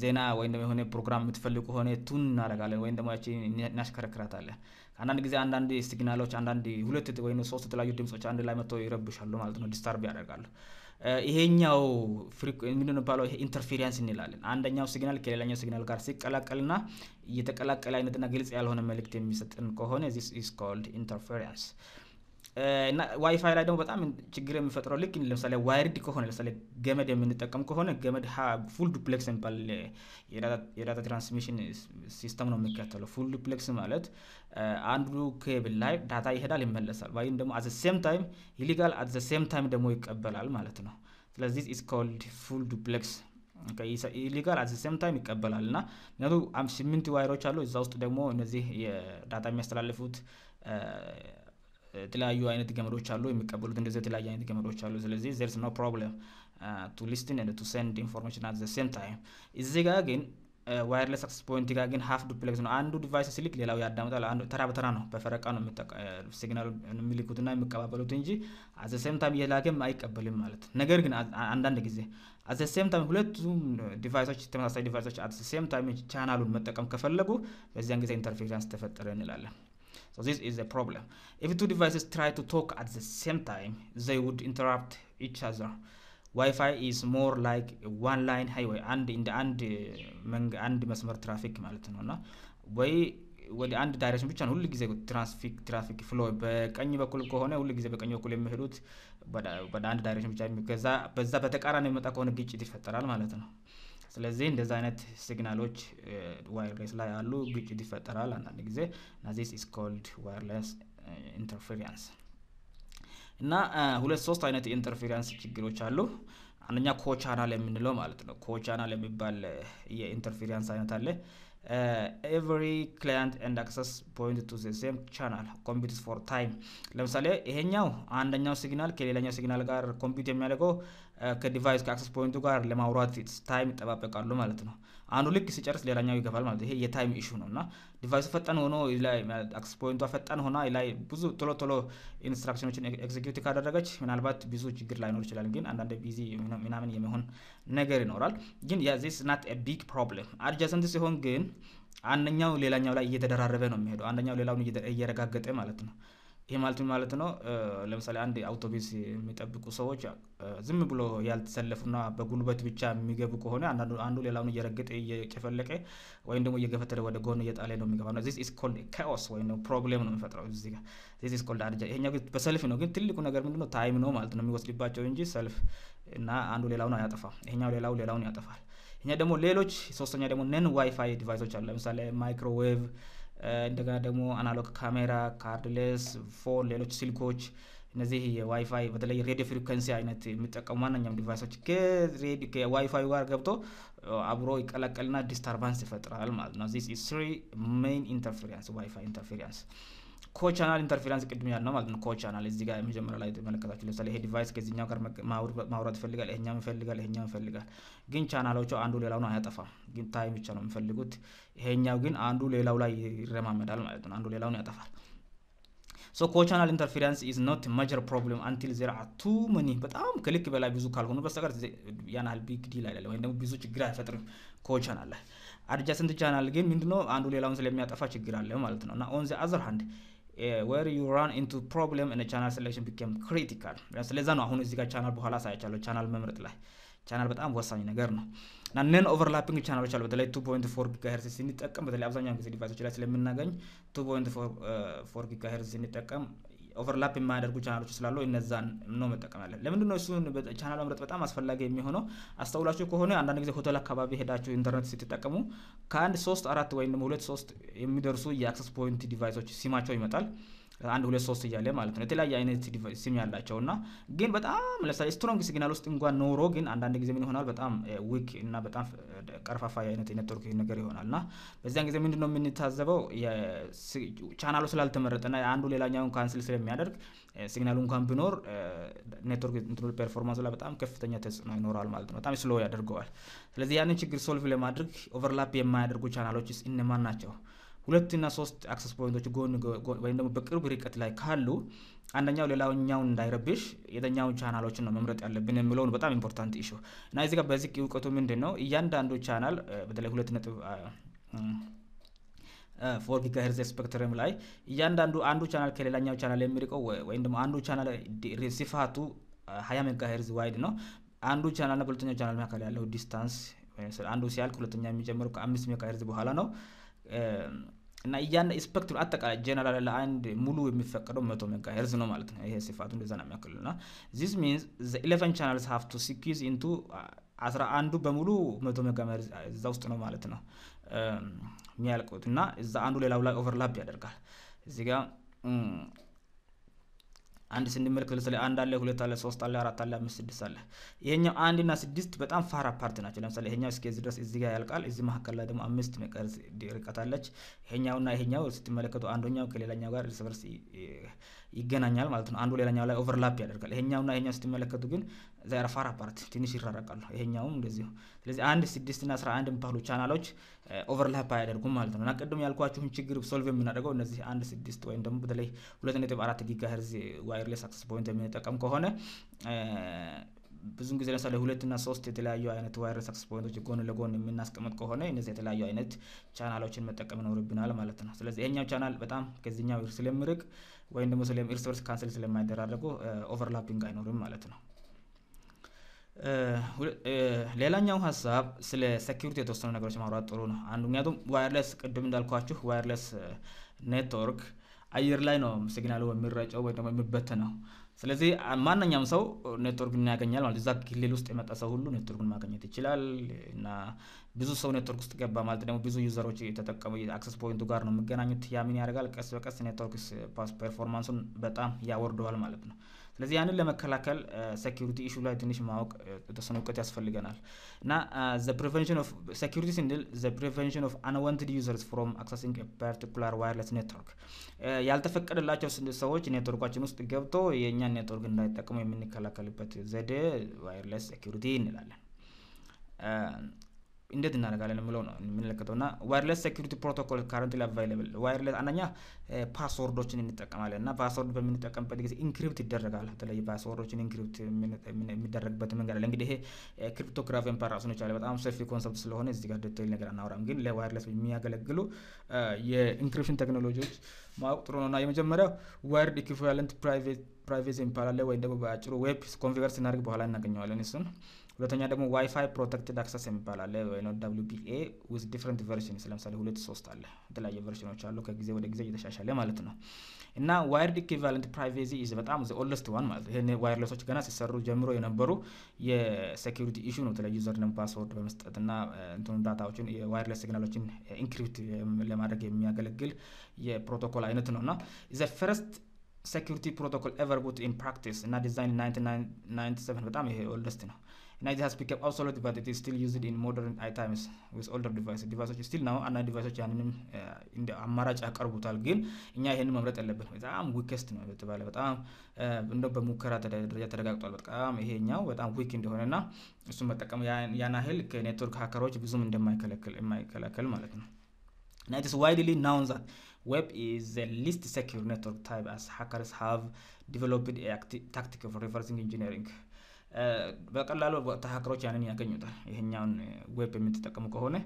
ዜና ወይም ደግሞ የሆነ ፕሮግራም የምትፈልጉ ከሆነ tune እናደርጋለን ወይም ደግሞ ያቺ እናሽከረክራታለን። አንዳንድ ጊዜ አንዳንድ signal ኦች አንዳንድ ሁለት ወይም ሶስት የተለያዩ ድምጾች አንድ ላይ መጥተው ይረብሻሉ ማለት ነው፣ disturb ያደርጋሉ። ይሄኛው ምንድን? ይሄ interference እንላለን። አንደኛው signal ከሌላኛው signal ጋር ሲቀላቀልና እየተቀላቀለ አይነትና ግልጽ ያልሆነ መልእክት የሚሰጥን ከሆነ this is called interference። እና ዋይፋይ ላይ ደግሞ በጣም ችግር የሚፈጥረው ልክ ለምሳሌ wired ከሆነ ለምሳሌ ገመድ የምንጠቀም ከሆነ ገመድ full duplex የሚባል የ data transmission system ነው የሚከተለው። full duplex ማለት አንዱ ኬብል ላይ data ይሄዳል ይመለሳል፣ ወይም ደግሞ at same time ይልካል at same time ደግሞ ይቀበላል ማለት ነው። ስለዚህ is called full duplex ይልካል at same time ይቀበላል እና ምክንያቱ ስምንት wire ኦች አሉ። እዛ ውስጥ ደግሞ እነዚህ የ data የሚያስተላልፉት የተለያዩ አይነት ገመዶች አሉ። የሚቀበሉት እንደዚህ የተለያዩ አይነት ገመዶች አሉ። ስለዚህ there's no problem to listen and to send information at the same time። እዚህ ጋር ግን wireless access point ጋር ግን half duplex ነው። አንዱ device ሲልክ ሌላው ያዳምጣል። ተራ በተራ ነው፣ በፈረቃ ነው signal የሚልኩትና የሚቀባበሉት እንጂ at the same time እየላከም አይቀበልም ማለት። ነገር ግን አንዳንድ ጊዜ አዘ ሴም ታይም ሁለቱም ዲቫይሶች ተመሳሳይ ዲቫይሶች አዘ ሴም ታይም ቻናሉን መጠቀም ከፈለጉ በዚያን ጊዜ interference ተፈጠረ እንላለን። So this is a problem. If two devices try to talk at the same time, they would interrupt each other. WiFi is more like one lane highway አንድ እንደ አንድ አንድ መስመር ትራፊክ ማለት ነው እና ወይ ወደ አንድ direction ብቻ ነው ሁሉ ጊዜ traffic flow በቀኝ በኩል ከሆነ ሁሉ በቀኝ በኩል የሚሄዱት ወደ አንድ direction ብቻ ከዛ በዛ በተቃራኒ የሚመጣ ከሆነ ግጭት ይፈጠራል ማለት ነው። ስለዚህ እንደዚ አይነት signal ኦች wireless ላይ አሉ፣ ግጭት ይፈጠራል አንዳንድ ጊዜ እና this is called wireless interference እና ሁለት ሶስት አይነት የ interference ችግሮች አሉ። አንደኛ co-channel የምንለው ማለት ነው። co-channel የሚባል የ interference አይነት አለ። every client and access point to same channel competes for time። ለምሳሌ ይሄኛው አንደኛው signal ከሌላኛው signal ጋር compete የሚያደርገው ከ device ከ access point ኡ ጋር ለማውራት time ይጠባበቃሉ ማለት ነው። አንዱ ልክ ሲጨርስ ሌላኛው ይገባል ማለት ይሄ የ time issue ነው እና device ኡ ፈጣን ሆኖ access point ኧ ፈጣን ሆና ላይ ብዙ ቶሎ ቶሎ instruction ኦችን execute ካደረገች ምናልባት ብዙ ችግር ላይኖር ይችላል። ግን አንዳንድ busy ምናምን የሚሆን ነገር ይኖራል። ግን this not big problem። adjacent ሲሆን ግን አንደኛው ሌላኛው ላይ እየተደራረበ ነው የሚሄደው፣ አንደኛው ሌላውን እየረጋገጠ ማለት ነው። ይህ ማለት ማለት ነው። ለምሳሌ አንድ አውቶቡስ የሚጠብቁ ሰዎች ዝም ብሎ ያልተሰለፉና በጉልበት ብቻ የሚገቡ ከሆነ አንዱ ሌላውን እየረገጠ እየጨፈለቀ ወይም ደግሞ እየገፈተረ ወደ ጎን እየጣለ ነው የሚገባ ነው። this is called chaos ወይም problem ነው የሚፈጥረው እዚህ ጋር። This is called adjacent። ይሄኛው ግን በሰልፍ ነው። ግን ትልቁ ነገር ምንድነው? time ነው ማለት ነው የሚወስድባቸው እንጂ ሰልፍ እና አንዱ ሌላውን አያጠፋም። ይሄኛው ሌላው ሌላውን ያጠፋል። ይሄ ደግሞ ሌሎች ሶስተኛ ደግሞ non WiFi device ኦች አሉ። ለምሳሌ ማይክሮዌቭ እንደገና ደግሞ analog camera፣ cordless phone፣ ሌሎች ስልኮች እነዚህ የዋይፋይ በተለይ radio frequency አይነት የሚጠቀሙ ማንኛውም device ኦች ከ WiFi ዩ ጋር ገብቶ አብሮ ይቀላቀልና disturbance ይፈጥራል ማለት ነው። this is three main interference WiFi interference። Co-channel interference ቅድም ያልነው ማለት ነው። co-channel እዚህ ጋር የመጀመሪያ ላይ ተመለከታችሁ። ለምሳሌ ይሄ device ከዚህኛው ጋር ማውራት ይፈልጋል፣ ይሄኛው ይፈልጋል፣ ይሄኛው ይፈልጋል። ግን ቻናሎቹ አንዱ ሌላውን አያጠፋም፣ ግን time ብቻ ነው የሚፈልጉት። ይሄኛው ግን አንዱ ሌላው ላይ ይረማመዳል ማለት ነው። አንዱ ሌላውን ያጠፋል። so co-channel interference is not major problem until there are too many በጣም ከልክ በላይ ብዙ ካልሆኑ በስተቀር ያን ያህል big deal አይደለም፣ ወይም ደግሞ ብዙ ችግር አይፈጥርም co-channel ላይ። Adjacent channel ግን ምንድነው አንዱ ሌላውን ስለሚያጠፋ ችግር አለ ማለት ነው። እና on the other hand where you run into problem እና channel selection became critical። ስለዛ ነው አሁን እዚህ ጋር ቻናል በኋላ ሳያቻለሁ ቻናል መምረጥ ላይ ቻናል በጣም ወሳኝ ነገር ነው እና non overlapping channel ኦች አሉ። በተለይ two point four gigahertz ስንጠቀም በተለይ አብዛኛውን ጊዜ device ኦች ላይ ስለምናገኝ two point four gigahertz ስንጠቀም overlap የማያደርጉ ቻናሎች ስላሉ እነዛን ነው መጠቀም ያለን። ለምንድን ነው እሱን ቻናል መምረጥ በጣም አስፈላጊ የሚሆነው? አስተውላችሁ ከሆነ አንዳንድ ጊዜ ሆቴል አካባቢ ሄዳችሁ ኢንተርኔት ስትጠቀሙ ከአንድ ሶስት አራት ወይም ሁለት ሶስት የሚደርሱ የ access point device ኦች ሲማቸው ይመጣል አንድ ሁለት ሶስት እያለ ማለት ነው። የተለያየ አይነት ሲም ያላቸው እና ግን በጣም ለምሳሌ strong signal ውስጥ እንኳን ኖሮ ግን አንዳንድ ጊዜ ምን ይሆናል በጣም weak እና በጣም ቀርፋፋ አይነት የኔትወርክ ነገር ይሆናል እና በዚያን ጊዜ ምንድን ነው የምንታዘበው ቻናሉ ስላልተመረጠና አንዱ ሌላኛውን cancel ስለሚያደርግ signal ኡ እንኳን ቢኖር ኔትወርክ performance ኡ ላይ በጣም ከፍተኛ ተጽዕኖ ይኖራል ማለት ነው። በጣም slow ያደርገዋል። ስለዚህ ያንን ችግር solve ለማድረግ overlap የማያደርጉ ቻናሎችስ እነማን ናቸው? ሁለትና ሶስት access point ኦች ጎን ወይም ደግሞ በቅርብ ርቀት ላይ ካሉ አንደኛው ሌላኛውን እንዳይረብሽ የተኛውን ቻናሎችን ነው መምረጥ ያለብን የሚለውን በጣም important issue እና እዚህ ጋር በዚህ እውቀቱ ምንድን ነው እያንዳንዱ ቻናል በተለይ ሁለት ነጥብ four gigahertz spectrum ላይ እያንዳንዱ አንዱ ቻናል ከሌላኛው ቻናል የሚርቀው ወይም ደግሞ አንዱ ቻናል ሲፋቱ ሀያ megahertz wide ነው። አንዱ ቻናልና በሁለተኛው ቻናል መካከል ያለው distance አንዱ ሲያልቅ ሁለተኛ የሚጀምረው ከአምስት ሜጋሄርዝ በኋላ ነው። እና እያን spectrum አጠቃላይ ጀነራል ለአንድ ሙሉ የሚፈቀደው መቶ ሜጋ ሄርዝ ነው ማለት ነው። ይሄ ስፋቱ እንደዛ ነው የሚያክሉ እና this means eleven channels have to squeeze into አስራ አንዱ በሙሉ መቶ ሜጋ ሄርዝ እዛ ውስጥ ነው ማለት ነው የሚያልቁት እና እዛ አንዱ ሌላው ላይ overlap ያደርጋል እዚህ ጋር አንድ ስንመለከት ለምሳሌ አንድ አለ፣ ሁለት አለ፣ ሶስት አለ፣ አራት አለ፣ አምስት፣ ስድስት አለ። ይሄኛው አንድ እና ስድስት በጣም far apart ናቸው። ለምሳሌ ይሄኛው እስከዚህ ድረስ እዚህ ጋር ያልቃል። እዚህ መካከል ላይ ደግሞ አምስት ርቀት አለች። ይሄኛውና ይሄኛው ስትመለከቱ አንደኛው ከሌላኛው ጋር እርስ በርስ ይገናኛል ማለት ነው። አንዱ ሌላኛው ላይ overlap ያደርጋል። ይሄኛውና ይሄኛው ስትመለከቱ ግን they are far apart ትንሽ ይራረቃሉ። ይሄኛውም እንደዚሁ። ስለዚህ አንድ ስድስት እና አስራ አንድ የሚባሉ channel ኦች overlap አያደርጉም ማለት ነው እና ቅድም ያልኳችሁን ችግር solve የምናደርገው እነዚህ አንድ ስድስት ወይም ደግሞ በተለይ ሁለት ነጥብ አራት gigahertz wireless access point የምንጠቀም ከሆነ ብዙን ጊዜ ለምሳሌ ሁለት እና ሶስት የተለያዩ አይነት wireless access point ኦች ጎን ለጎን የምናስቀምጥ ከሆነ እነዚህ የተለያዩ አይነት ቻናሎችን መጠቀም ይኖርብናል ማለት ነው። ስለዚህ ይሄኛው ቻናል በጣም ከዚህኛው ስለሚርቅ ወይም ደግሞ እርስ በርስ cancel ስለማይደራረጉ overlapping አይኖርም ማለት ነው። ሌላኛው ሀሳብ ስለ security የተወሰኑ ነገሮች ማውራት ጥሩ ነው። አንዱ ምክንያቱም wireless ቅድም እንዳልኳችሁ wireless network አየር ላይ ነው signal ኡ የሚረጨው ወይ ደግሞ የሚበተነው። ስለዚህ ማንኛውም ሰው ኔትወርክን ያገኛል ማለት እዛ ክልል ውስጥ የመጣ ሰው ሁሉ ኔትወርክን ማግኘት ይችላል እና ብዙ ሰው ኔትወርክ ውስጥ ገባ ማለት ደግሞ ብዙ user ኦች የተጠቀሙ access point ኡ ጋር ነው የሚገናኙት። ያ ምን ያደርጋል? ቀስ በቀስ ኔትወርክ performance ኡን በጣም ያወርደዋል ማለት ነው። ስለዚህ ያንን ለመከላከል security issue ላይ ትንሽ ማወቅ የተወሰነ እውቀት ያስፈልገናል እና prevention of security ስንል prevention of unwanted users from accessing particular wireless network ያልተፈቀደላቸው ሰዎች ኔትወርካችን ውስጥ ገብቶ የእኛን ኔትወርክ እንዳይጠቀሙ የምንከላከልበት ዘዴ wireless security እንላለን። እንዴት እናደርጋለን የምለው ነው የምንመለከተው። እና wireless security protocol current available wireless አንደኛ password ኦችን እንጠቀማለን እና password በምንጠቀምበት ጊዜ encrypt ይደረጋል። በተለይ password ኦችን encrypt የሚደረግበት መንገድ አለ። እንግዲህ ይሄ cryptography ራሱን የቻለ በጣም ሰፊ concept ስለሆነ እዚህ ጋር detail ነገር አናወራም፣ ግን ለ wireless የሚያገለግሉ የ encryption ቴክኖሎጂዎች ማወቅ ጥሩ ነው። እና የመጀመሪያው wired equivalent privacy ይባላል ወይም ደግሞ በአጭሩ WEP configure ስናደርግ በኋላ እናገኘዋለን እሱን ሁለተኛ ደግሞ WiFi protected access የሚባል አለ ወይ WPA with different versions ለምሳሌ ሁለት ሶስት አለ። የተለያየ version ኦች አሉ ከጊዜ ወደ ጊዜ እየተሻሻለ ማለት ነው። እና wired equivalent privacy is በጣም the oldest one ማለት ነው። ይህን wireless ኦች ገና ሲሰሩ ጀምሮ የነበሩ የ security issue ነው። የተለያዩ user name password በመስጠት እና እንትኑ data ዎችን የ wireless signal ኦችን encrypt ለማድረግ የሚያገለግል የፕሮቶኮል አይነት ነው። እና the first security protocol ever put in practice እና ዲዛይን 1997 በጣም ይሄ oldest ነው እና it has become obsolete but it is still used in modern times with older devices device ኦች still ነው አንዳንድ device ኦች ያንንም እንደ አማራጭ ያቀርቡታል ግን እኛ ይህንን መምረጥ ያለብን በጣም weakest ነው የተባለ በጣም እንደ በሙከራ ደረጃ ተረጋግጧል በጣም ይሄኛው በጣም weak እንደሆነ እና እሱን መጠቀም ያን ያህል ከ network hacker ኦች ብዙም እንደማይከለክል የማይከላከል ማለት ነው እና it is widely known that WEP is the least secure network type as hackers have developed a tactic of reversing engineering በቀላሉ hacker ኦች ያንን ያገኙታል። ይሄኛውን WEP የምትጠቀሙ ከሆነ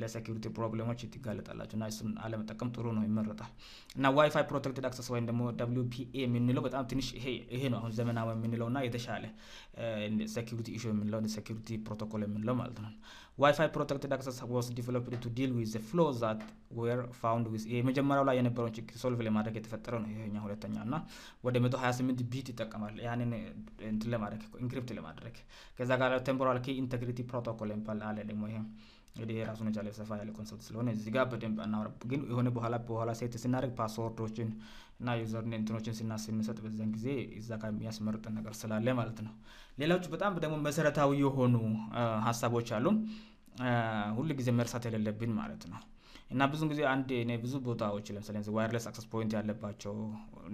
ለ security problem ኦች ትጋለጣላችሁ እና እሱን አለመጠቀም ጥሩ ነው፣ ይመረጣል። እና Wi-Fi Protected Access ወይም ደግሞ WPA የምንለው በጣም ትንሽ ይሄ ነው አሁን ዘመናዊ የምንለው እና የተሻለ security issue የምንለው security protocol የምንለው ማለት ነው። Wi-Fi Protected Access was developed to deal with flaw that were found with የመጀመሪያው ላይ የነበረውን ችግር solve ለማድረግ የተፈጠረ ነው ይሄኛ ሁለተኛ እና ወደ 128 bit ይጠቀማል። ያንን እንትን ለማድረግ encrypt ለማድረግ ከዛ ጋር Temporal Key Integrity Protocol የሚባል አለ ደግሞ ይሄ እንግዲህ የራሱን የቻለ ሰፋ ያለ concept ስለሆነ እዚህ ጋር በደንብ አናወራ ግን የሆነ በኋላ በኋላ set ስናደርግ password ኦችን እና user እንትኖችን ስንሰጥ በዛን ጊዜ እዛ ጋር የሚያስመርጠን ነገር ስላለ ማለት ነው። ሌሎቹ በጣም ደግሞ መሰረታዊ የሆኑ ሀሳቦች አሉ ሁሉ ጊዜ መርሳት የሌለብን ማለት ነው። እና ብዙን ጊዜ አንድ እኔ ብዙ ቦታዎች ለምሳሌ wireless access point ያለባቸው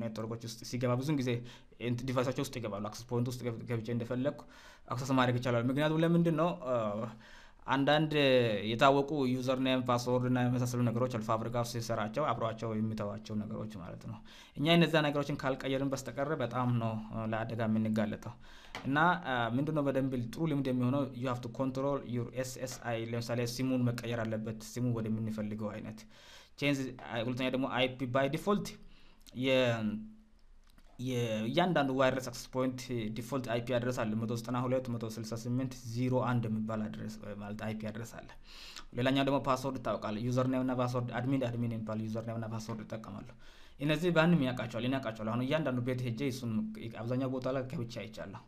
ኔትወርኮች ውስጥ ሲገባ ብዙን ጊዜ device ኣቸው ውስጥ ይገባሉ። access point ውስጥ ገብቼ እንደፈለግኩ access ማድረግ ይቻላል። ምክንያቱም ለምንድን ነው አንዳንድ የታወቁ user name password እና የመሳሰሉ ነገሮች አሉ። ፋብሪካ ውስጥ ሲሰራቸው አብሯቸው የሚተዋቸው ነገሮች ማለት ነው። እኛ እነዛ ነገሮችን ካልቀየርን በስተቀር በጣም ነው ለአደጋ የምንጋለጠው እና ምንድነው በደንብ ጥሩ ልምድ የሚሆነው you have to control your SSI ለምሳሌ ስሙን መቀየር አለበት ስሙ ወደምንፈልገው አይነት change። ሁለተኛ ደግሞ IP by default እያንዳንዱ wireless access point default IP address አለ 192 168 01 የሚባል address ማለት IP address አለ። ሌላኛው ደግሞ password ታውቃለ። user name እና password admin admin የሚባል user name እና password ይጠቀማሉ። እነዚህ ማንም ያውቃቸዋል፣ እኔ አሁን እያንዳንዱ ቤት ሄጄ እሱን አብዛኛው ቦታ ላይ ገብቼ አይቻለሁ።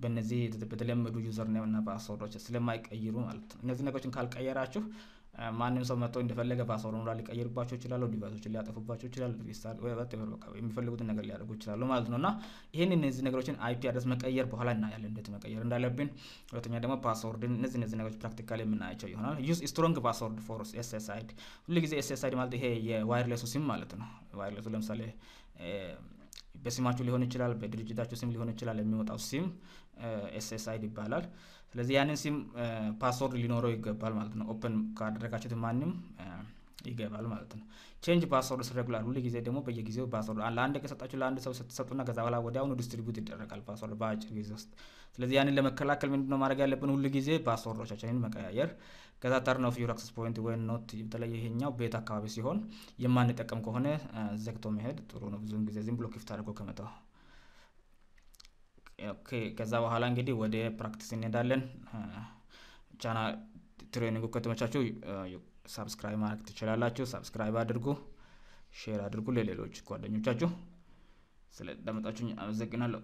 በእነዚህ በተለመዱ user name እና password ኦች ስለማይቀይሩ ማለት ነው። እነዚህ ነገሮችን ካልቀየራችሁ ማንም ሰው መጥቶ እንደፈለገ password ላ ሊቀይርባቸው ይችላሉ። device ኦችን ሊያጠፉባቸው ይችላሉ። የሚፈልጉትን ነገር ሊያደርጉ ይችላሉ ማለት ነው እና ይህን እነዚህ ነገሮችን IP address መቀየር በኋላ እናያለን እንዴት መቀየር እንዳለብን። ሁለተኛ ደግሞ password ን እነዚህ እነዚህ ነገሮች practically የምናያቸው ይሆናል። use strong password for SSID ሁሉ ጊዜ SSID ማለት ይሄ የ wireless ኡ ስም ማለት ነው። wireless ኡ ለምሳሌ በስማችሁ ሊሆን ይችላል፣ በድርጅታችሁ ስም ሊሆን ይችላል። የሚወጣው ስም SSID ይባላል። ስለዚህ ያንን ስም password ሊኖረው ይገባል ማለት ነው። open ካደረጋችሁት ማንም ይገባል ማለት ነው። change password regular፣ ሁሉ ጊዜ ደግሞ በየጊዜው password ለአንድ ከሰጣችሁ ለአንድ ሰው ስትሰጡና ከዛ በኋላ ወዲያውኑ distribute ይደረጋል password በአጭር ጊዜ ውስጥ። ስለዚህ ያንን ለመከላከል ምንድነው ማድረግ ያለብን? ሁሉ ጊዜ password ኦቻችንን መቀያየር። ከዛ turn off your access point ወይም not፣ በተለይ ይሄኛው ቤት አካባቢ ሲሆን የማንጠቀም ከሆነ ዘግቶ መሄድ ጥሩ ነው። ብዙውን ጊዜ ዝም ብሎ ክፍት አድርጎ ከመተው ከዛ በኋላ እንግዲህ ወደ practice እንሄዳለን። ቻና training ኡ ከተመቻችሁ subscribe ማድረግ ትችላላችሁ። subscribe አድርጉ፣ share አድርጉ ለሌሎች ጓደኞቻችሁ። ስላዳመጣችሁኝ አመሰግናለሁ።